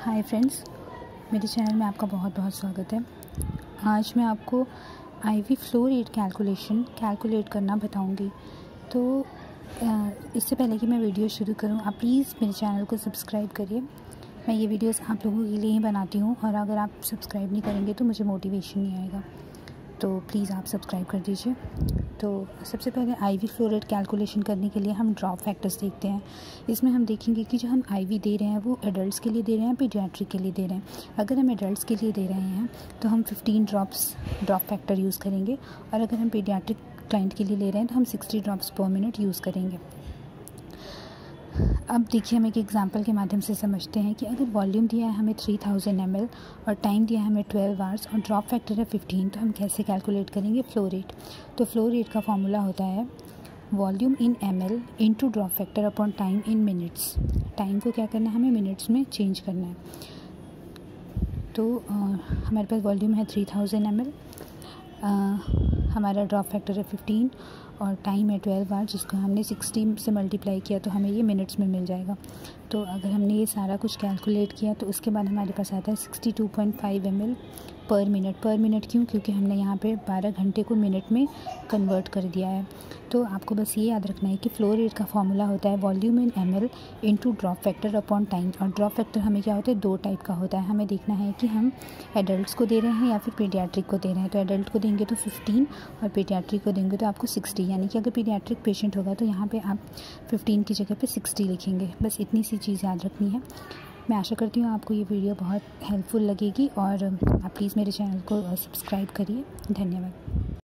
Hi friends मेरे channel में आपका बहुत बहुत स्वागत है। आज मैं आपको IV flow rate calculation calculate करना बताऊँगी। तो इससे पहले कि मैं वीडियो शुरू करूँ, आप प्लीज़ मेरे चैनल को सब्सक्राइब करिए। मैं ये वीडियोस आप लोगों के लिए ही बनाती हूँ और अगर आप सब्सक्राइब नहीं करेंगे तो मुझे मोटिवेशन नहीं आएगा। तो प्लीज़ आप सब्सक्राइब कर दीजिए। तो सबसे पहले आईवी फ्लो रेट कैलकुलेशन करने के लिए हम ड्रॉप फैक्टर्स देखते हैं। इसमें हम देखेंगे कि जो हम आईवी दे रहे हैं, वो एडल्ट्स के लिए दे रहे हैं पीडियाट्रिक के लिए दे रहे हैं। अगर हम एडल्ट्स के लिए दे रहे हैं तो हम 15 ड्रॉप्स ड्रॉप फैक्टर यूज़ करेंगे और अगर हम पीडियाट्रिक क्लाइंट के लिए ले रहे हैं तो हम 60 ड्रॉप्स पर मिनट यूज़ करेंगे। अब देखिए हम एक एग्जांपल के माध्यम से समझते हैं कि अगर वॉल्यूम दिया है हमें 3000 थाउज़ेंड एम और टाइम दिया है हमें 12 आवर्स और ड्रॉप फैक्टर है 15 तो हम कैसे कैलकुलेट करेंगे? फ्लो रेट तो फ्लो रेट का फॉर्मूला होता है volume in M L drop factor upon time in minutes time को क्या करना है? हमें मिनट्स में चेंज करना है. तो आ, हमारे पास वॉल्यूम है थ्री थाउज़ेंड एम एल हमारा ड्रॉप फैक्टर है फिफ्टीन और टाइम है ट्वेल्व बार जिसको हमने सिक्सटी से मल्टीप्लाई किया तो हमें ये मिनट्स में मिल जाएगा। तो अगर हमने ये सारा कुछ कैलकुलेट किया तो उसके बाद हमारे पास आता है sixty two point five M L per minute per minute क्यों? क्योंकि हमने यहाँ पे 12 घंटे को मिनट में कन्वर्ट कर दिया है। तो आपको बस ये याद रखना है कि फ्लो रेट का फॉर्मूला होता है volume in M L into drop factor upon time और ड्रॉप फैक्टर हमें क्या होता है? दो टाइप का होता है। हमें देखना है कि हम एडल्ट को दे रहे हैं या फिर पीडियाट्रिक को दे रहे हैं। तो एडल्ट को देंगे तो फिफ्टीन और पीडियाट्रिक को देंगे तो आपको सिक्सटी यानी कि अगर पीडियाट्रिक पेशेंट होगा तो यहाँ पर आप फिफ्टीन की जगह पर सिक्सटी लिखेंगे। बस इतनी सी चीज़ याद रखनी है। मैं आशा करती हूँ आपको ये वीडियो बहुत हेल्पफुल लगेगी और आप प्लीज़ मेरे चैनल को सब्सक्राइब करिए। धन्यवाद।